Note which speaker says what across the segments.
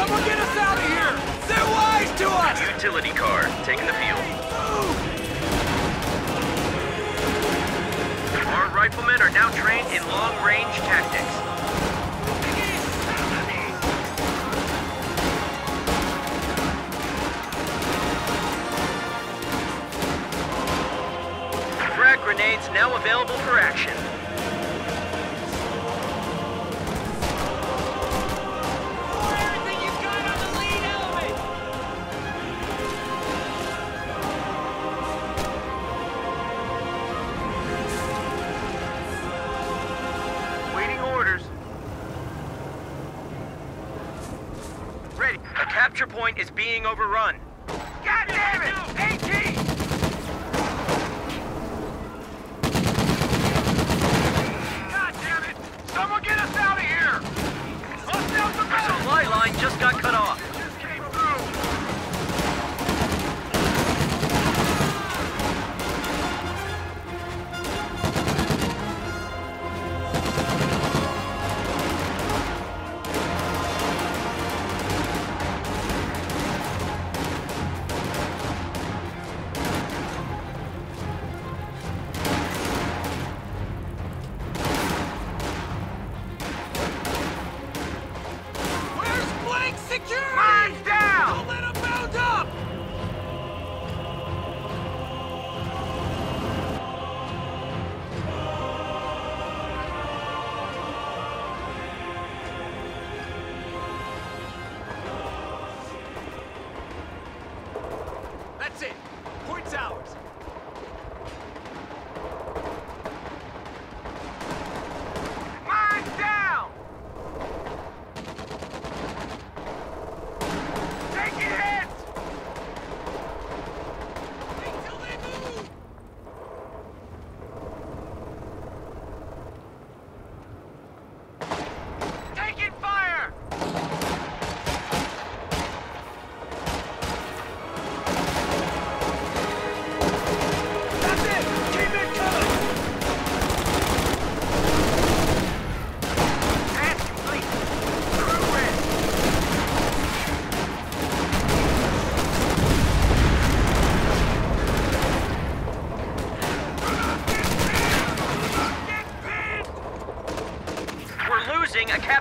Speaker 1: Someone get us out of here! They're wise to us!
Speaker 2: Utility car, taking the field. Our riflemen are now trained in long-range tactics. Frag grenades now available for action. Capture point is being overrun. God damn it!
Speaker 1: 18! That's it. Point's ours.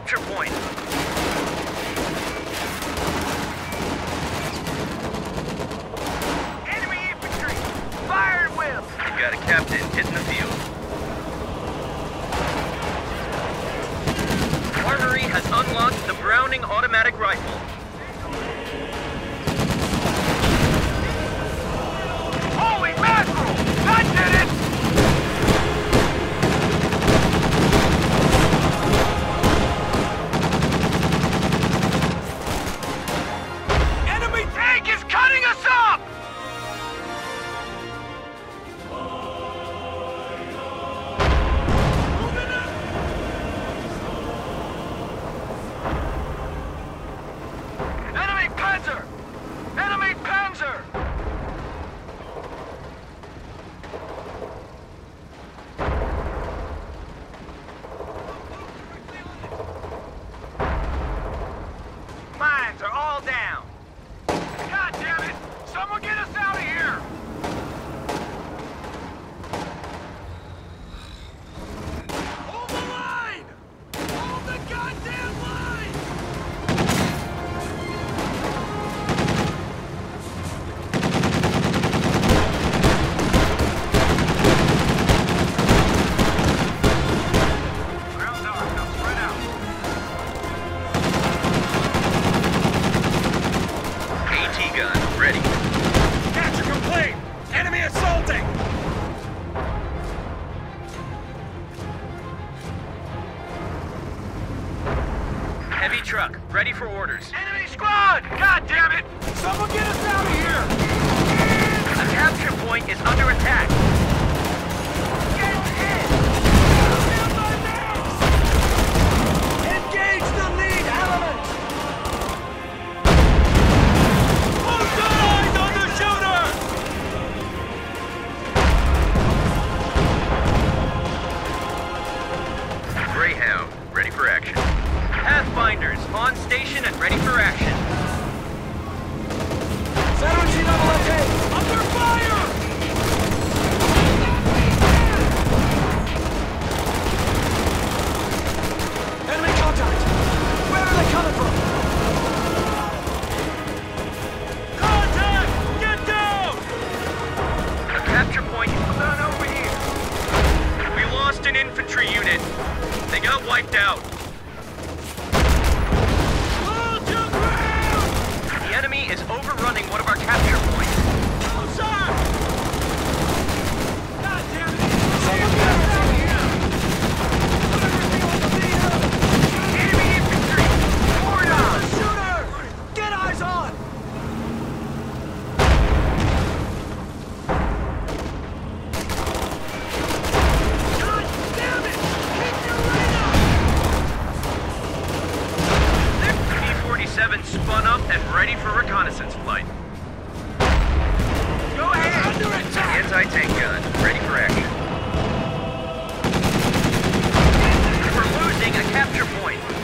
Speaker 2: Capture point. Enemy infantry! Fire at will! We've got a captain hitting the field. Armory has unlocked the Browning automatic rifle. Heavy truck ready for orders. Enemy squad! God damn it!
Speaker 1: Someone get us out of here!
Speaker 2: A capture point is under attack. pressure point is not over here. We lost an infantry unit.
Speaker 1: They got wiped out. The enemy is overrunning one of our capture points. Hold on. Attack!
Speaker 2: Anti-tank gun, ready for action.
Speaker 1: We're losing a capture point.